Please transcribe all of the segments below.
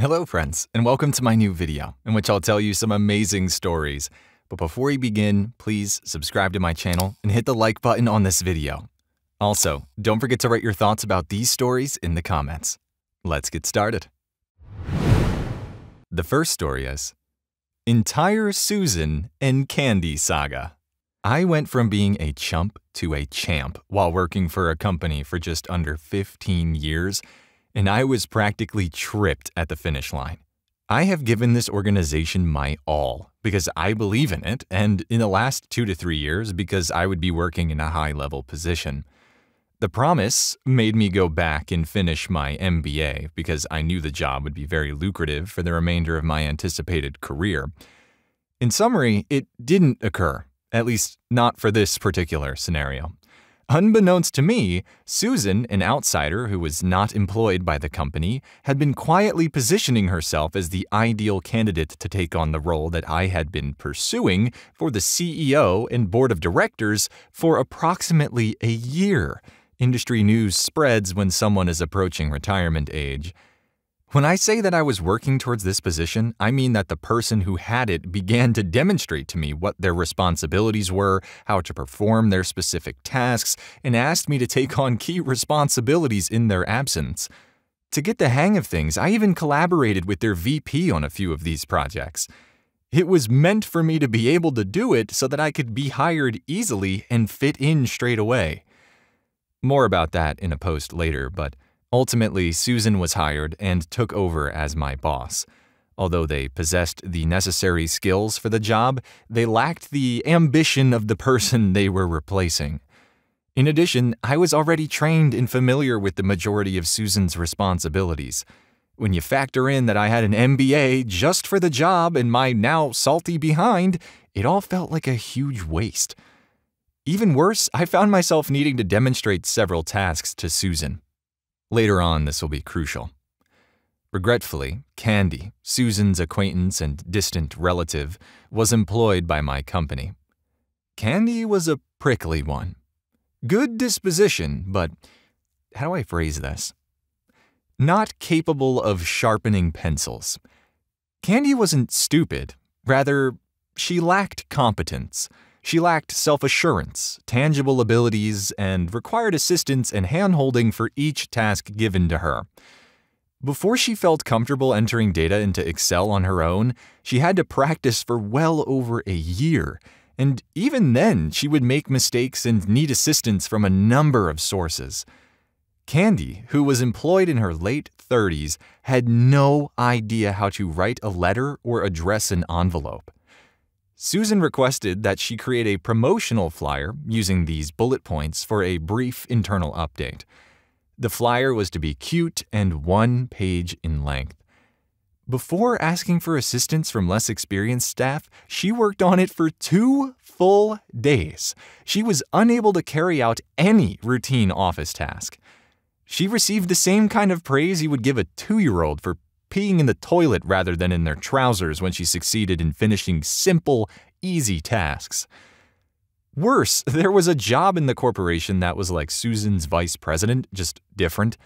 Hello, friends, and welcome to my new video, in which I'll tell you some amazing stories. But before we begin, please subscribe to my channel and hit the like button on this video. Also, don't forget to write your thoughts about these stories in the comments. Let's get started. The first story is Entire Susan and Candy Saga. I went from being a chump to a champ while working for a company for just under 15 years and I was practically tripped at the finish line. I have given this organization my all because I believe in it, and in the last two to three years, because I would be working in a high level position. The promise made me go back and finish my MBA because I knew the job would be very lucrative for the remainder of my anticipated career. In summary, it didn't occur, at least not for this particular scenario. Unbeknownst to me, Susan, an outsider who was not employed by the company, had been quietly positioning herself as the ideal candidate to take on the role that I had been pursuing for the CEO and board of directors for approximately a year. Industry news spreads when someone is approaching retirement age. When I say that I was working towards this position, I mean that the person who had it began to demonstrate to me what their responsibilities were, how to perform their specific tasks, and asked me to take on key responsibilities in their absence. To get the hang of things, I even collaborated with their VP on a few of these projects. It was meant for me to be able to do it so that I could be hired easily and fit in straight away. More about that in a post later, but Ultimately, Susan was hired and took over as my boss. Although they possessed the necessary skills for the job, they lacked the ambition of the person they were replacing. In addition, I was already trained and familiar with the majority of Susan's responsibilities. When you factor in that I had an MBA just for the job and my now salty behind, it all felt like a huge waste. Even worse, I found myself needing to demonstrate several tasks to Susan. Later on, this will be crucial. Regretfully, Candy, Susan's acquaintance and distant relative, was employed by my company. Candy was a prickly one. Good disposition, but how do I phrase this? Not capable of sharpening pencils. Candy wasn't stupid. Rather, she lacked competence. She lacked self assurance, tangible abilities, and required assistance and handholding for each task given to her. Before she felt comfortable entering data into Excel on her own, she had to practice for well over a year. And even then, she would make mistakes and need assistance from a number of sources. Candy, who was employed in her late 30s, had no idea how to write a letter or address an envelope. Susan requested that she create a promotional flyer using these bullet points for a brief internal update. The flyer was to be cute and one page in length. Before asking for assistance from less experienced staff, she worked on it for two full days. She was unable to carry out any routine office task. She received the same kind of praise you would give a two year old for peeing in the toilet rather than in their trousers when she succeeded in finishing simple, easy tasks. Worse, there was a job in the corporation that was like Susan's vice president, just different.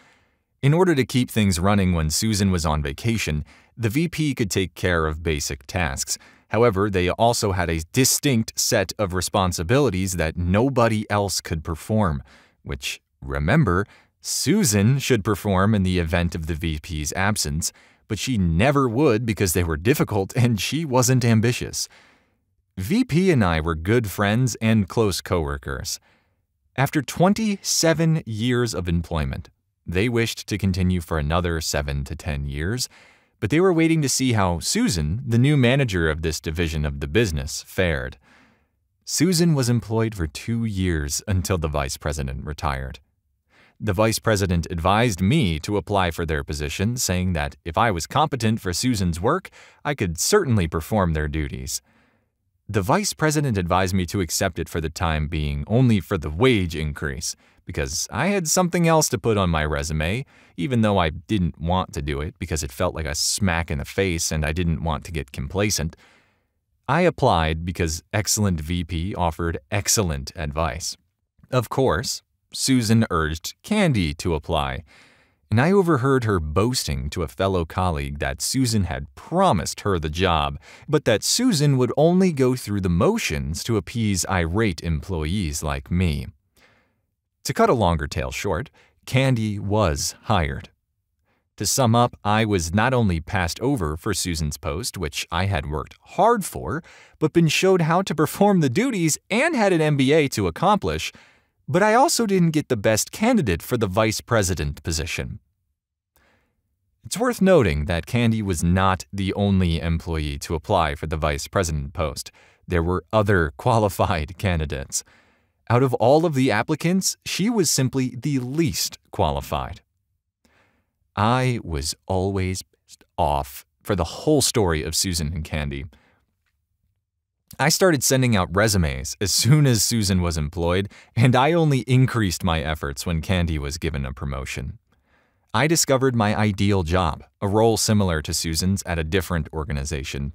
In order to keep things running when Susan was on vacation, the VP could take care of basic tasks. However, they also had a distinct set of responsibilities that nobody else could perform, which, remember, Susan should perform in the event of the VP's absence, but she never would because they were difficult and she wasn't ambitious. VP and I were good friends and close coworkers. After 27 years of employment, they wished to continue for another 7 to 10 years, but they were waiting to see how Susan, the new manager of this division of the business, fared. Susan was employed for two years until the vice president retired. The vice president advised me to apply for their position, saying that if I was competent for Susan's work, I could certainly perform their duties. The vice president advised me to accept it for the time being, only for the wage increase, because I had something else to put on my resume, even though I didn't want to do it because it felt like a smack in the face and I didn't want to get complacent. I applied because Excellent VP offered excellent advice. Of course, Susan urged Candy to apply. and I overheard her boasting to a fellow colleague that Susan had promised her the job, but that Susan would only go through the motions to appease irate employees like me. To cut a longer tale short, Candy was hired. To sum up, I was not only passed over for Susan's post, which I had worked hard for, but been showed how to perform the duties and had an MBA to accomplish, but I also didn't get the best candidate for the vice president position. It's worth noting that Candy was not the only employee to apply for the vice president post. There were other qualified candidates. Out of all of the applicants, she was simply the least qualified. I was always off for the whole story of Susan and Candy. I started sending out resumes as soon as Susan was employed, and I only increased my efforts when Candy was given a promotion. I discovered my ideal job, a role similar to Susan's at a different organization.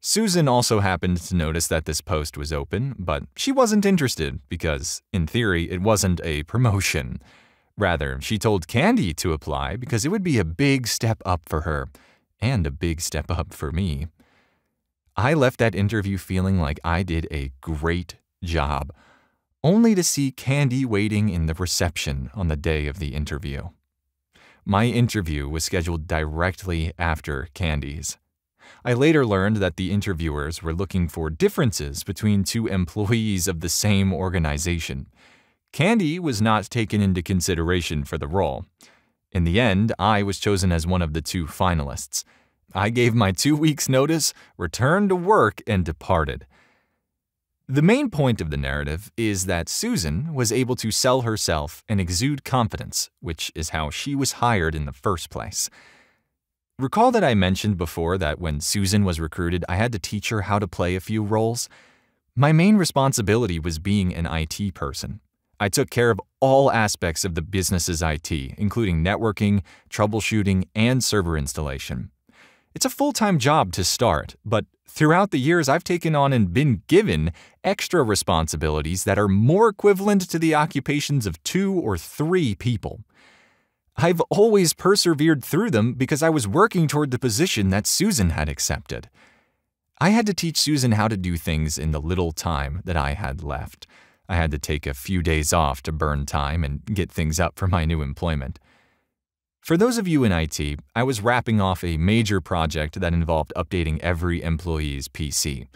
Susan also happened to notice that this post was open, but she wasn't interested because, in theory, it wasn't a promotion. Rather, she told Candy to apply because it would be a big step up for her, and a big step up for me. I left that interview feeling like I did a great job, only to see Candy waiting in the reception on the day of the interview. My interview was scheduled directly after Candy's. I later learned that the interviewers were looking for differences between two employees of the same organization Candy was not taken into consideration for the role. In the end, I was chosen as one of the two finalists. I gave my two weeks' notice, returned to work, and departed. The main point of the narrative is that Susan was able to sell herself and exude confidence, which is how she was hired in the first place. Recall that I mentioned before that when Susan was recruited, I had to teach her how to play a few roles? My main responsibility was being an IT person. I took care of all aspects of the business's IT, including networking, troubleshooting, and server installation. It's a full time job to start, but throughout the years, I've taken on and been given extra responsibilities that are more equivalent to the occupations of two or three people. I've always persevered through them because I was working toward the position that Susan had accepted. I had to teach Susan how to do things in the little time that I had left. I had to take a few days off to burn time and get things up for my new employment. For those of you in IT, I was wrapping off a major project that involved updating every employee's PC.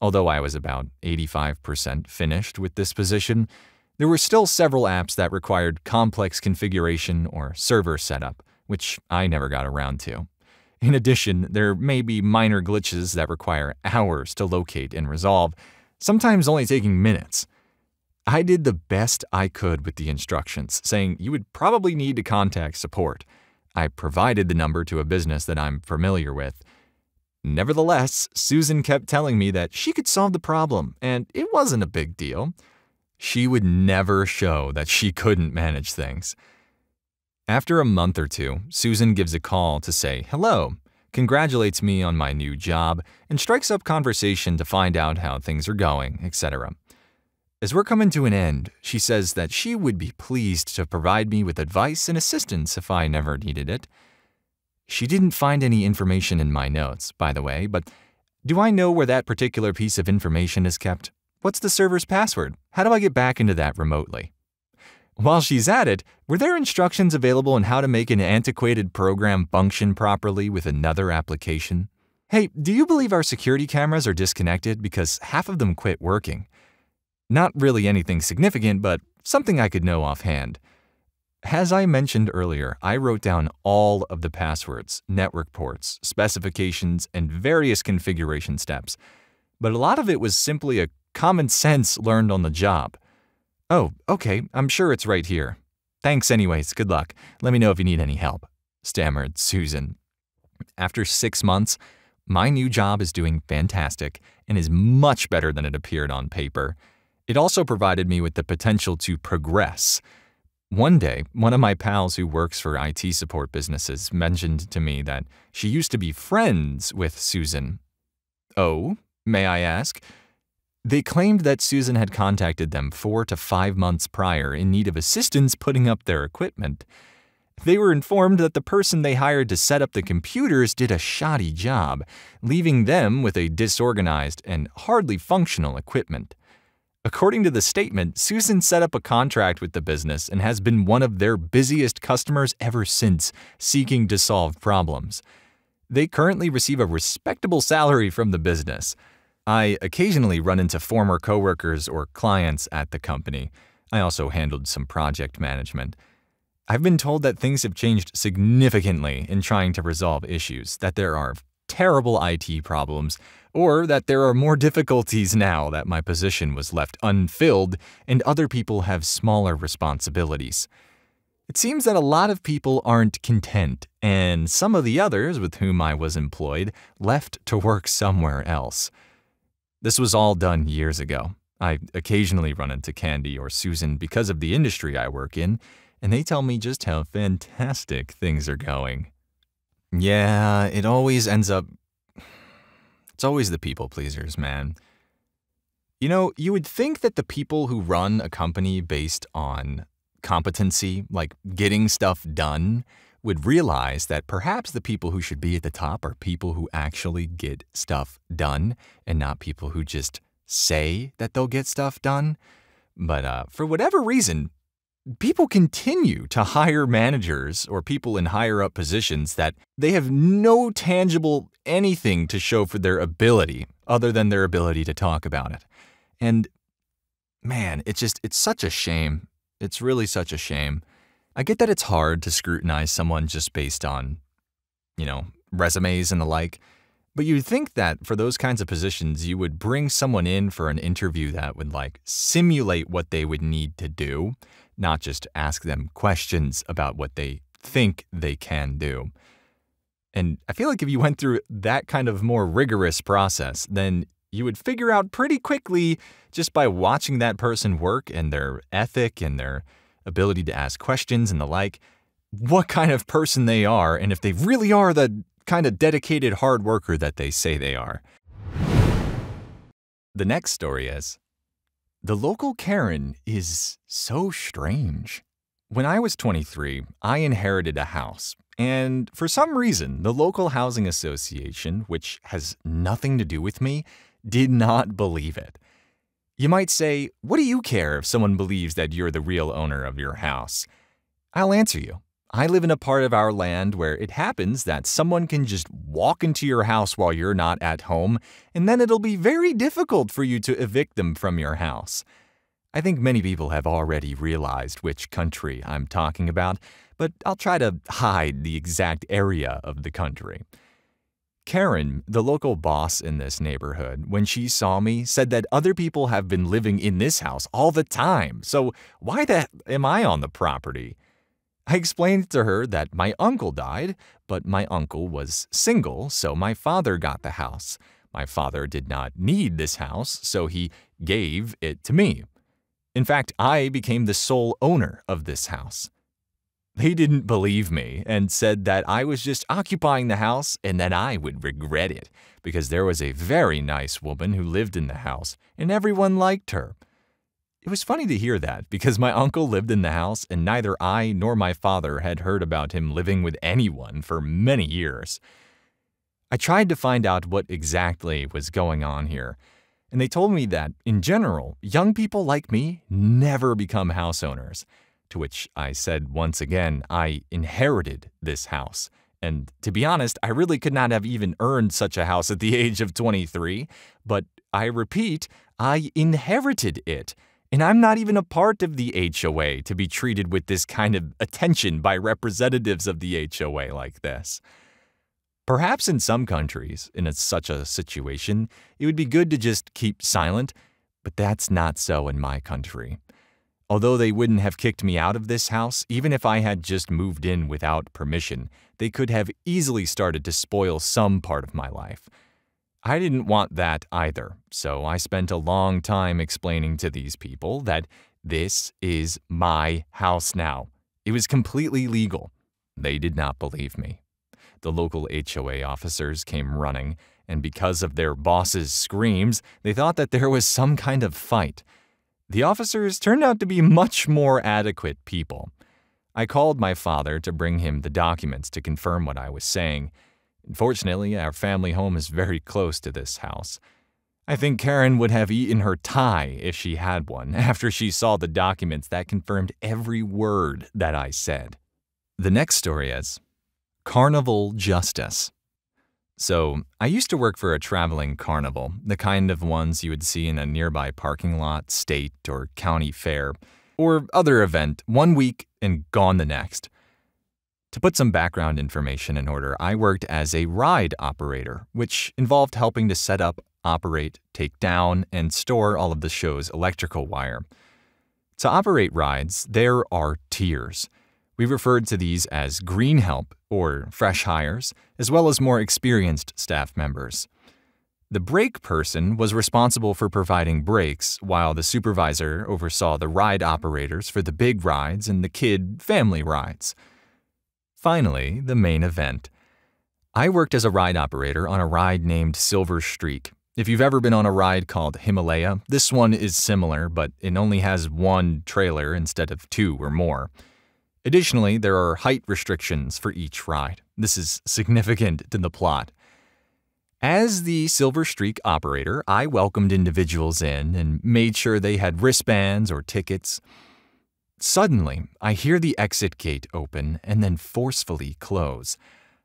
Although I was about 85% finished with this position, there were still several apps that required complex configuration or server setup, which I never got around to. In addition, there may be minor glitches that require hours to locate and resolve, sometimes only taking minutes. I did the best I could with the instructions, saying you would probably need to contact support. I provided the number to a business that I'm familiar with. Nevertheless, Susan kept telling me that she could solve the problem, and it wasn't a big deal. She would never show that she couldn't manage things. After a month or two, Susan gives a call to say hello, congratulates me on my new job, and strikes up conversation to find out how things are going, etc. As we're coming to an end, she says that she would be pleased to provide me with advice and assistance if I never needed it. She didn't find any information in my notes, by the way, but do I know where that particular piece of information is kept? What's the server's password? How do I get back into that remotely? While she's at it, were there instructions available on how to make an antiquated program function properly with another application? Hey, do you believe our security cameras are disconnected because half of them quit working? Not really anything significant, but something I could know offhand. As I mentioned earlier, I wrote down all of the passwords, network ports, specifications, and various configuration steps, but a lot of it was simply a common sense learned on the job. Oh, okay, I'm sure it's right here. Thanks, anyways. Good luck. Let me know if you need any help, stammered Susan. After six months, my new job is doing fantastic and is much better than it appeared on paper. It also provided me with the potential to progress. One day, one of my pals who works for IT support businesses mentioned to me that she used to be friends with Susan. Oh, may I ask? They claimed that Susan had contacted them four to five months prior in need of assistance putting up their equipment. They were informed that the person they hired to set up the computers did a shoddy job, leaving them with a disorganized and hardly functional equipment. According to the statement, Susan set up a contract with the business and has been one of their busiest customers ever since, seeking to solve problems. They currently receive a respectable salary from the business. I occasionally run into former coworkers or clients at the company. I also handled some project management. I've been told that things have changed significantly in trying to resolve issues, that there are terrible IT problems, or that there are more difficulties now that my position was left unfilled and other people have smaller responsibilities. It seems that a lot of people aren't content, and some of the others with whom I was employed left to work somewhere else. This was all done years ago. I occasionally run into Candy or Susan because of the industry I work in, and they tell me just how fantastic things are going. Yeah, it always ends up. It's always the people pleasers, man. You know, you would think that the people who run a company based on competency, like getting stuff done, would realize that perhaps the people who should be at the top are people who actually get stuff done and not people who just say that they'll get stuff done. But uh, for whatever reason, people continue to hire managers or people in higher up positions that they have no tangible anything to show for their ability other than their ability to talk about it. And man, it's just, it's such a shame. It's really such a shame. I get that it's hard to scrutinize someone just based on, you know, resumes and the like. But you'd think that for those kinds of positions, you would bring someone in for an interview that would like simulate what they would need to do not just ask them questions about what they think they can do. And I feel like if you went through that kind of more rigorous process, then you would figure out pretty quickly just by watching that person work and their ethic and their ability to ask questions and the like, what kind of person they are and if they really are the kind of dedicated hard worker that they say they are. The next story is the local Karen is so strange. When I was 23, I inherited a house, and for some reason, the local housing association, which has nothing to do with me, did not believe it. You might say, What do you care if someone believes that you're the real owner of your house? I'll answer you. I live in a part of our land where it happens that someone can just walk into your house while you're not at home, and then it'll be very difficult for you to evict them from your house. I think many people have already realized which country I'm talking about, but I'll try to hide the exact area of the country. Karen, the local boss in this neighborhood, when she saw me, said that other people have been living in this house all the time, so why the am I on the property? I explained to her that my uncle died, but my uncle was single, so my father got the house. My father did not need this house, so he gave it to me. In fact, I became the sole owner of this house. They didn't believe me and said that I was just occupying the house and that I would regret it because there was a very nice woman who lived in the house and everyone liked her. It was funny to hear that because my uncle lived in the house and neither I nor my father had heard about him living with anyone for many years. I tried to find out what exactly was going on here, and they told me that, in general, young people like me never become house owners. To which I said once again, I inherited this house. And to be honest, I really could not have even earned such a house at the age of 23. But I repeat, I inherited it. And I'm not even a part of the HOA to be treated with this kind of attention by representatives of the HOA like this. Perhaps in some countries, in a, such a situation, it would be good to just keep silent, but that's not so in my country. Although they wouldn't have kicked me out of this house, even if I had just moved in without permission, they could have easily started to spoil some part of my life. I didn't want that either, so I spent a long time explaining to these people that this is my house now. It was completely legal. They did not believe me. The local HOA officers came running, and because of their boss's screams, they thought that there was some kind of fight. The officers turned out to be much more adequate people. I called my father to bring him the documents to confirm what I was saying. Fortunately, our family home is very close to this house. I think Karen would have eaten her tie if she had one after she saw the documents that confirmed every word that I said. The next story is Carnival Justice. So, I used to work for a traveling carnival, the kind of ones you would see in a nearby parking lot, state, or county fair, or other event one week and gone the next. To put some background information in order, I worked as a ride operator, which involved helping to set up, operate, take down, and store all of the show's electrical wire. To operate rides, there are tiers. We referred to these as green help or fresh hires, as well as more experienced staff members. The break person was responsible for providing breaks, while the supervisor oversaw the ride operators for the big rides and the kid family rides. Finally, the main event. I worked as a ride operator on a ride named Silver Streak. If you've ever been on a ride called Himalaya, this one is similar, but it only has one trailer instead of two or more. Additionally, there are height restrictions for each ride. This is significant to the plot. As the Silver Streak operator, I welcomed individuals in and made sure they had wristbands or tickets. Suddenly, I hear the exit gate open and then forcefully close.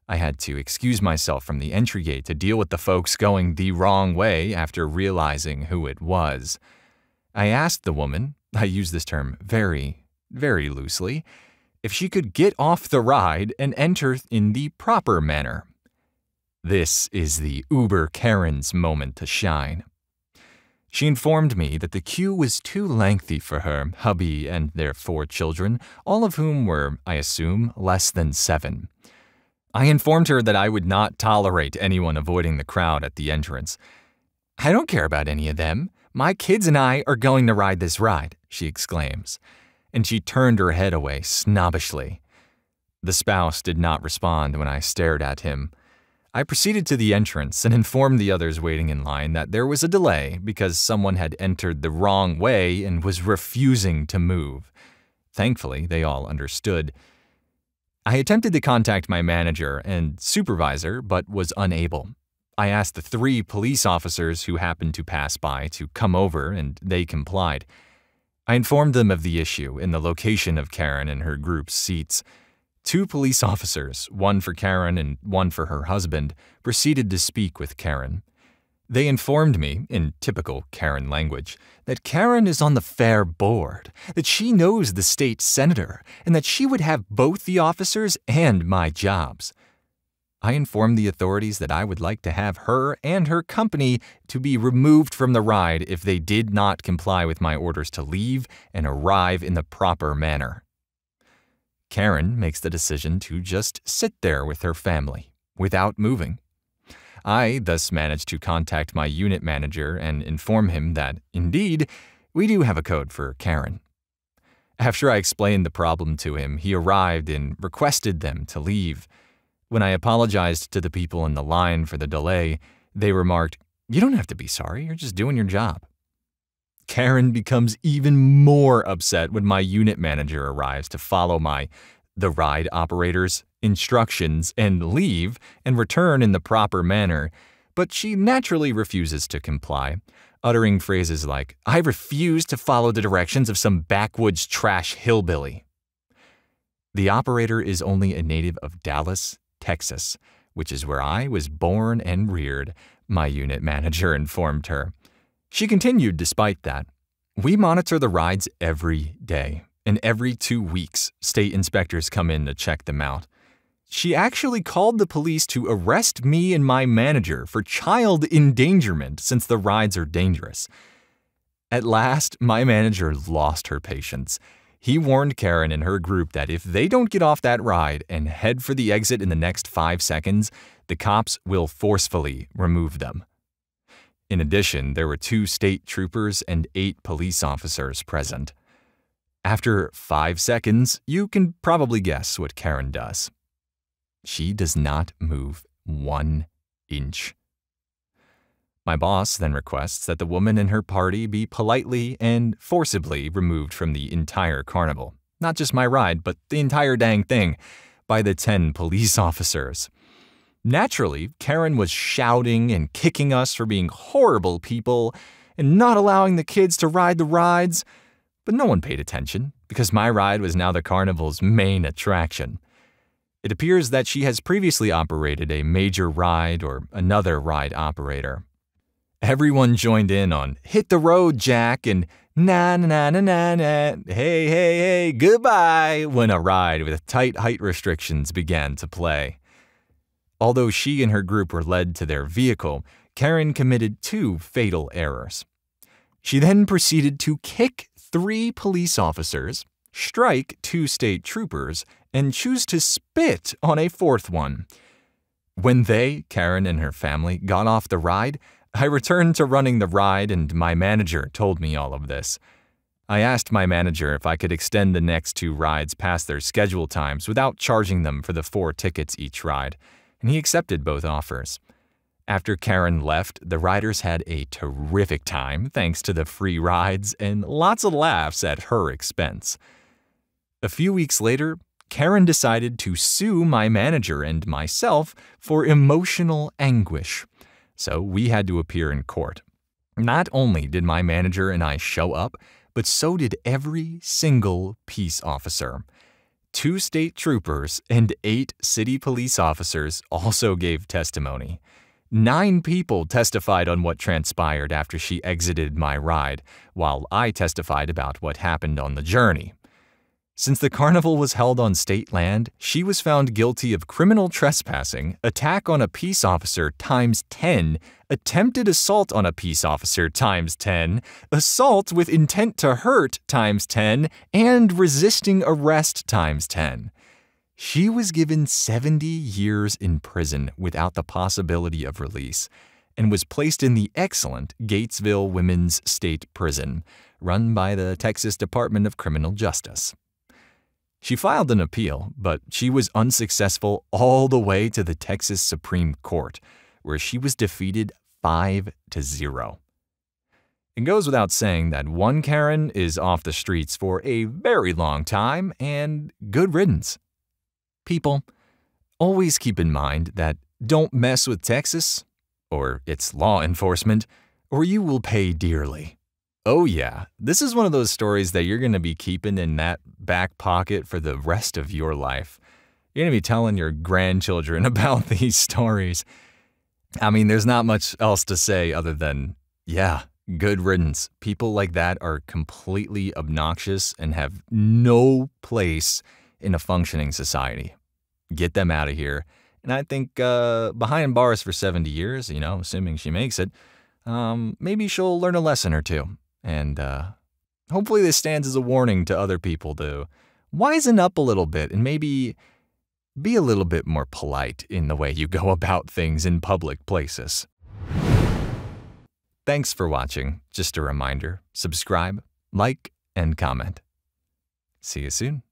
I had to excuse myself from the entry gate to deal with the folks going the wrong way after realizing who it was. I asked the woman, I use this term very, very loosely, if she could get off the ride and enter in the proper manner. This is the Uber Karen's moment to shine. She informed me that the queue was too lengthy for her, hubby, and their four children, all of whom were, I assume, less than seven. I informed her that I would not tolerate anyone avoiding the crowd at the entrance. I don't care about any of them. My kids and I are going to ride this ride, she exclaims and she turned her head away snobbishly. The spouse did not respond when I stared at him. I proceeded to the entrance and informed the others waiting in line that there was a delay because someone had entered the wrong way and was refusing to move. Thankfully, they all understood. I attempted to contact my manager and supervisor, but was unable. I asked the three police officers who happened to pass by to come over, and they complied. I informed them of the issue and the location of Karen and her group's seats. Two police officers, one for Karen and one for her husband, proceeded to speak with Karen. They informed me, in typical Karen language, that Karen is on the fair board, that she knows the state senator, and that she would have both the officers and my jobs. I informed the authorities that I would like to have her and her company to be removed from the ride if they did not comply with my orders to leave and arrive in the proper manner. Karen makes the decision to just sit there with her family without moving. I thus manage to contact my unit manager and inform him that, indeed, we do have a code for Karen. After I explained the problem to him, he arrived and requested them to leave. When I apologized to the people in the line for the delay, they remarked, You don't have to be sorry, you're just doing your job. Karen becomes even more upset when my unit manager arrives to follow my the ride operator's instructions and leave and return in the proper manner, but she naturally refuses to comply, uttering phrases like, I refuse to follow the directions of some backwoods trash hillbilly. The operator is only a native of Dallas, Texas, which is where I was born and reared, my unit manager informed her. She continued despite that. We monitor the rides every day, and every two weeks, state inspectors come in to check them out. She actually called the police to arrest me and my manager for child endangerment since the rides are dangerous. At last, my manager lost her patience he warned Karen and her group that if they don't get off that ride and head for the exit in the next five seconds, the cops will forcefully remove them. In addition, there were two state troopers and eight police officers present. After five seconds, you can probably guess what Karen does. She does not move one inch. My boss then requests that the woman and her party be politely and forcibly removed from the entire carnival, not just my ride, but the entire dang thing, by the 10 police officers. Naturally, Karen was shouting and kicking us for being horrible people and not allowing the kids to ride the rides, but no one paid attention because my ride was now the carnival's main attraction. It appears that she has previously operated a major ride or another ride operator. Everyone joined in on Hit the Road, Jack, and Na na na na na, na, hey, hey, hey, goodbye, when a ride with tight height restrictions began to play. Although she and her group were led to their vehicle, Karen committed two fatal errors. She then proceeded to kick three police officers, strike two state troopers, and choose to spit on a fourth one. When they, Karen and her family, got off the ride, I returned to running the ride and my manager told me all of this. I asked my manager if I could extend the next two rides past their schedule times without charging them for the four tickets each ride, and he accepted both offers. After Karen left, the riders had a terrific time thanks to the free rides and lots of laughs at her expense. A few weeks later, Karen decided to sue my manager and myself for emotional anguish so we had to appear in court. Not only did my manager and I show up, but so did every single peace officer. Two state troopers and eight city police officers also gave testimony. Nine people testified on what transpired after she exited my ride, while I testified about what happened on the journey. Since the carnival was held on state land, she was found guilty of criminal trespassing, attack on a peace officer times 10, attempted assault on a peace officer times 10, assault with intent to hurt times 10, and resisting arrest times 10. She was given 70 years in prison without the possibility of release and was placed in the excellent Gatesville Women's State Prison, run by the Texas Department of Criminal Justice. She filed an appeal, but she was unsuccessful all the way to the Texas Supreme Court, where she was defeated 5 to 0. It goes without saying that one Karen is off the streets for a very long time and good riddance. People, always keep in mind that don't mess with Texas or its law enforcement, or you will pay dearly. Oh, yeah. This is one of those stories that you're going to be keeping in that back pocket for the rest of your life. You're going to be telling your grandchildren about these stories. I mean, there's not much else to say other than, yeah, good riddance. People like that are completely obnoxious and have no place in a functioning society. Get them out of here. And I think uh, behind bars for 70 years, you know, assuming she makes it, um, maybe she'll learn a lesson or two. And uh, hopefully, this stands as a warning to other people to wisen up a little bit and maybe be a little bit more polite in the way you go about things in public places. Thanks for watching. Just a reminder subscribe, like, and comment. See you soon.